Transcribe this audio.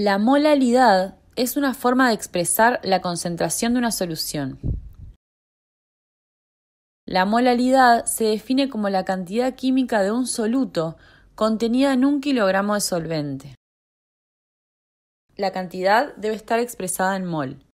La molalidad es una forma de expresar la concentración de una solución. La molalidad se define como la cantidad química de un soluto contenida en un kilogramo de solvente. La cantidad debe estar expresada en mol.